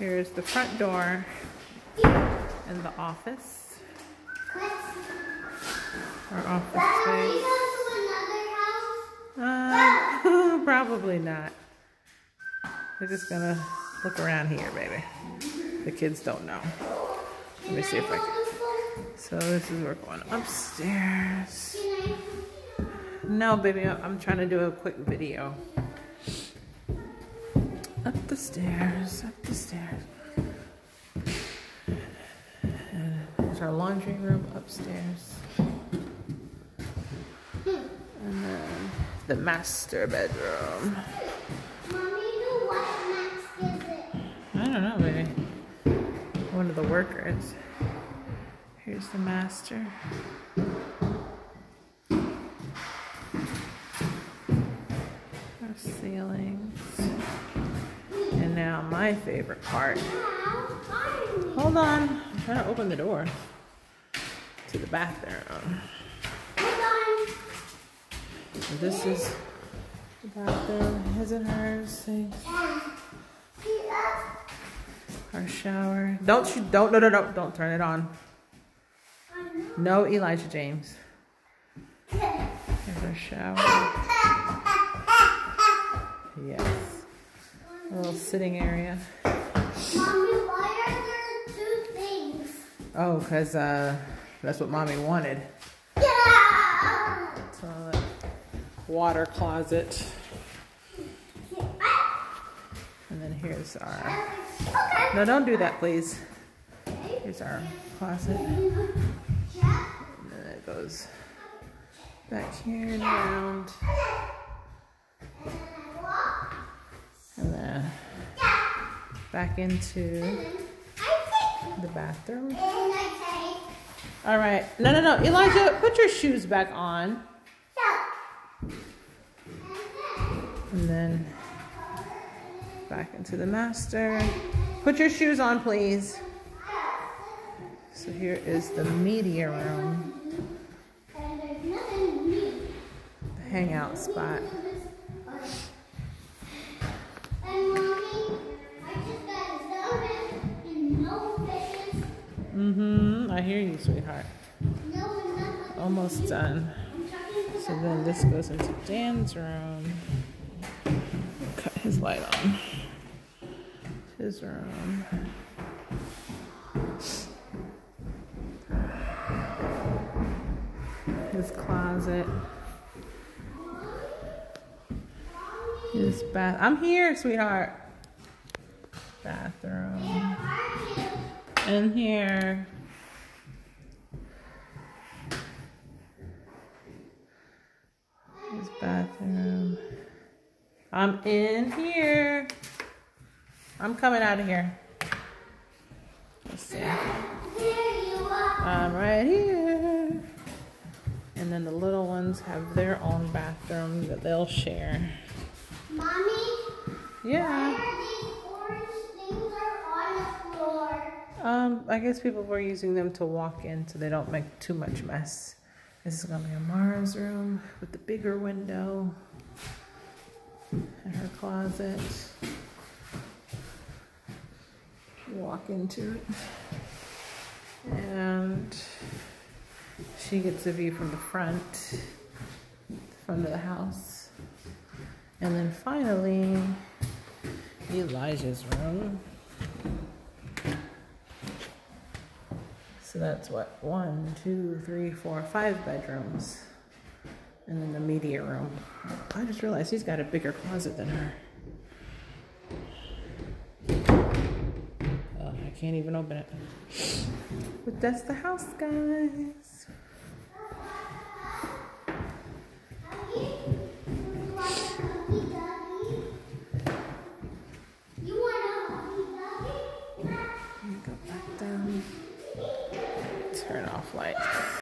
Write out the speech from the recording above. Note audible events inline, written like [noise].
Here's the front door and the office. Our office space. Uh, [laughs] probably not. We're just gonna look around here, baby. The kids don't know. Let me see if I can. So this is we're going upstairs. No, baby, I'm trying to do a quick video. Up the stairs, up the stairs. And there's our laundry room upstairs. And then the master bedroom. I don't know, baby. One of the workers. Here's the master. Our ceilings. Now my favorite part. Hold on. I'm trying to open the door to the bathroom. This is the bathroom. His and hers. See? Our shower. Don't you don't no no no don't turn it on. No Elijah James. Here's our shower. Yes. A little sitting area. Oh, because uh, that's what mommy wanted. Toilet. Water closet. And then here's our. No, don't do that, please. Here's our closet. And then it goes back here and around. And then back into the bathroom. All right. No, no, no. Elijah, put your shoes back on. And then back into the master. Put your shoes on, please. So here is the media room, the hangout spot. Mm-hmm. I hear you, sweetheart. Almost done. So then this goes into Dan's room. Cut his light on. His room. His closet. His bath. I'm here, sweetheart. Bathroom. In here. This bathroom. I'm in here. I'm coming out of here. Let's see. I'm right here. And then the little ones have their own bathroom that they'll share. Mommy, Yeah. why are these orange things are on the floor? Um, I guess people were using them to walk in so they don't make too much mess. This is gonna be Amara's room with the bigger window and her closet. Walk into it. And she gets a view from the front, front of the house. And then finally, Elijah's room. So that's what one, two, three, four, five bedrooms, and then the media room. I just realized he's got a bigger closet than her. Oh, I can't even open it. But that's the house, guys. flight.